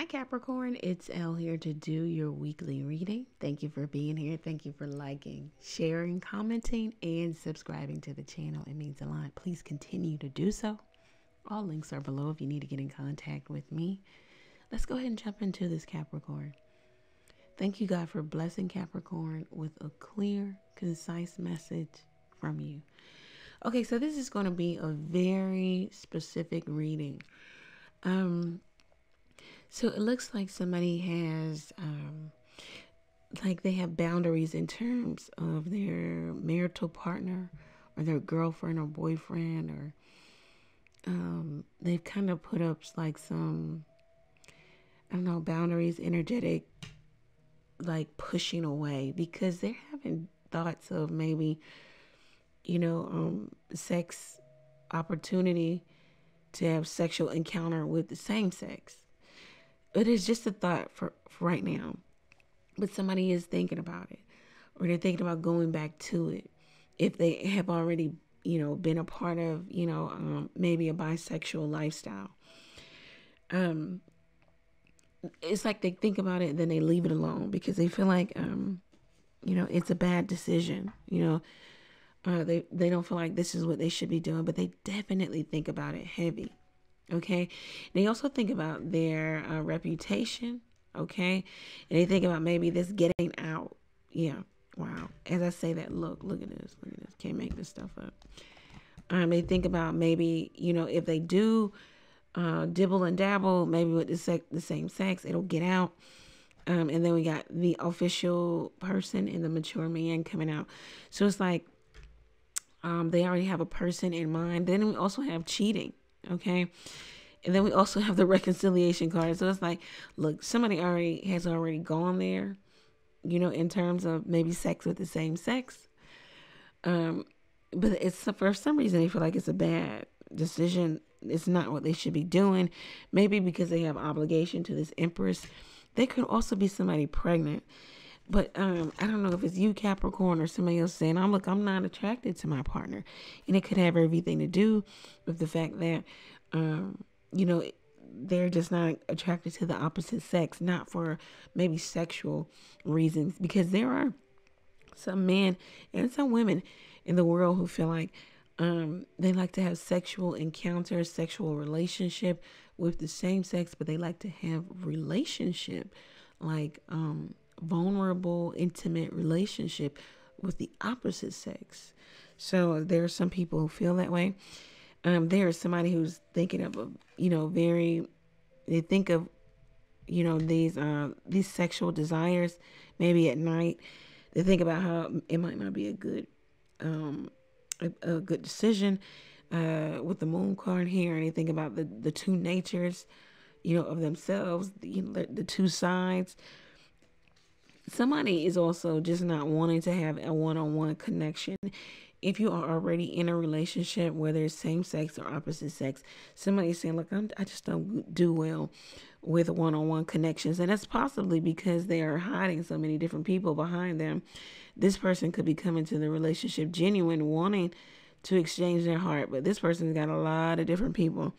Hi, Capricorn. It's Elle here to do your weekly reading. Thank you for being here. Thank you for liking, sharing, commenting, and subscribing to the channel. It means a lot. Please continue to do so. All links are below if you need to get in contact with me. Let's go ahead and jump into this, Capricorn. Thank you, God, for blessing Capricorn with a clear, concise message from you. Okay, so this is going to be a very specific reading. Um, so it looks like somebody has, um, like they have boundaries in terms of their marital partner or their girlfriend or boyfriend, or um, they've kind of put up like some, I don't know, boundaries, energetic, like pushing away because they're having thoughts of maybe, you know, um, sex opportunity to have sexual encounter with the same sex it is just a thought for, for right now. But somebody is thinking about it, or they're thinking about going back to it. If they have already, you know, been a part of, you know, um, maybe a bisexual lifestyle. Um, it's like they think about it and then they leave it alone because they feel like, um, you know, it's a bad decision. You know, uh, they they don't feel like this is what they should be doing, but they definitely think about it heavy. Okay. They also think about their uh, reputation. Okay. And they think about maybe this getting out. Yeah. Wow. As I say that, look, look at this. Look at this. Can't make this stuff up. Um, they think about maybe, you know, if they do uh, dibble and dabble, maybe with the, the same sex, it'll get out. Um, and then we got the official person and the mature man coming out. So it's like um, they already have a person in mind. Then we also have cheating. Okay. And then we also have the reconciliation card. So it's like, look, somebody already has already gone there, you know, in terms of maybe sex with the same sex. Um, but it's for some reason they feel like it's a bad decision. It's not what they should be doing. Maybe because they have obligation to this empress. They could also be somebody pregnant. But um, I don't know if it's you, Capricorn, or somebody else saying, "I'm look, I'm not attracted to my partner," and it could have everything to do with the fact that, um, you know, they're just not attracted to the opposite sex, not for maybe sexual reasons, because there are some men and some women in the world who feel like um, they like to have sexual encounters, sexual relationship with the same sex, but they like to have relationship like um, vulnerable, intimate relationship with the opposite sex. So there are some people who feel that way. Um, there is somebody who's thinking of a, you know, very, they think of, you know, these uh, these sexual desires. Maybe at night, they think about how it might not be a good, um, a, a good decision. Uh, with the moon card here, and they think about the the two natures, you know, of themselves, you know, the, the two sides somebody is also just not wanting to have a one-on-one connection. If you are already in a relationship whether it's same sex or opposite sex somebody is saying look I'm, i just don't do well with one-on-one connections. And that's possibly because they are hiding so many different people behind them. This person could be coming to the relationship genuine wanting to exchange their heart but this person's got a lot of different people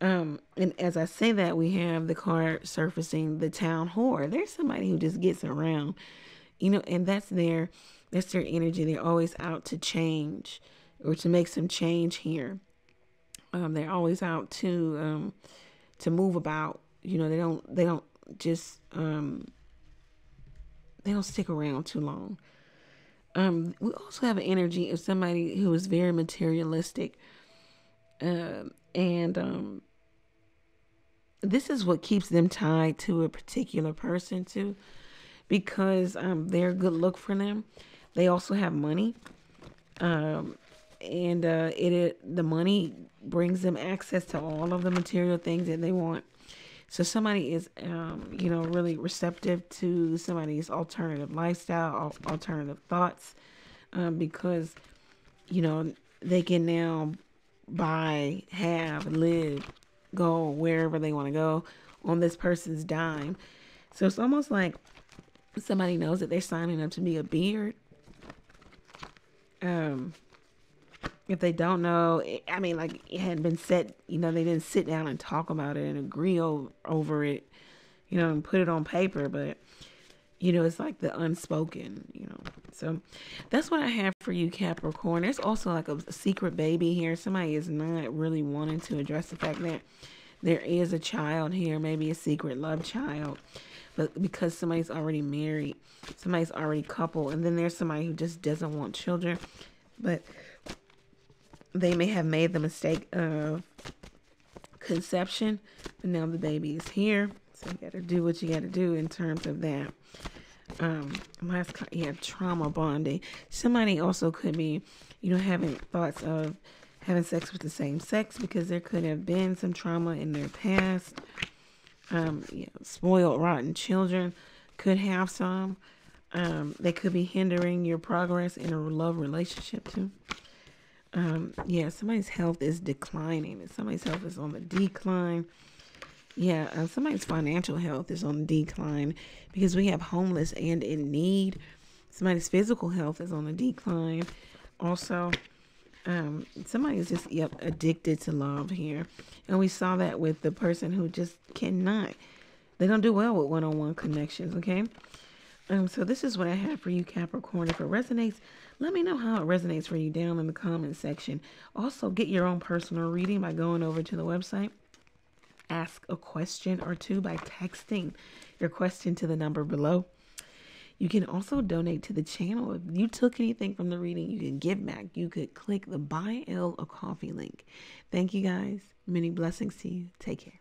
um, and as I say that, we have the card surfacing the town whore. There's somebody who just gets around, you know, and that's their that's their energy. They're always out to change or to make some change here. Um, they're always out to um, to move about. You know, they don't they don't just um, they don't stick around too long. Um, we also have an energy of somebody who is very materialistic. Uh, and um, this is what keeps them tied to a particular person too because um, they're a good look for them. They also have money um, and uh, it, it the money brings them access to all of the material things that they want. So somebody is um, you know really receptive to somebody's alternative lifestyle alternative thoughts um, because you know they can now buy have live go wherever they want to go on this person's dime. So it's almost like somebody knows that they're signing up to be a beard. Um, if they don't know, I mean, like it hadn't been set, you know, they didn't sit down and talk about it and agree over, over it, you know, and put it on paper, but you know, it's like the unspoken, you know. So that's what I have for you, Capricorn. There's also like a, a secret baby here. Somebody is not really wanting to address the fact that there is a child here, maybe a secret love child, but because somebody's already married, somebody's already coupled, and then there's somebody who just doesn't want children, but they may have made the mistake of conception, but now the baby is here. So you got to do what you got to do in terms of that. Um, last, yeah, trauma bonding. Somebody also could be, you know, having thoughts of having sex with the same sex because there could have been some trauma in their past. Um, you know, spoiled, rotten children could have some. Um, they could be hindering your progress in a love relationship too. Um, yeah, somebody's health is declining, somebody's health is on the decline. Yeah, uh, somebody's financial health is on decline because we have homeless and in need. Somebody's physical health is on the decline. Also, um, somebody is just yep addicted to love here, and we saw that with the person who just cannot. They don't do well with one-on-one connections. Okay, um, so this is what I have for you, Capricorn. If it resonates, let me know how it resonates for you down in the comment section. Also, get your own personal reading by going over to the website ask a question or two by texting your question to the number below. You can also donate to the channel. If you took anything from the reading, you can give back. You could click the Buy Elle a Coffee link. Thank you guys. Many blessings to you. Take care.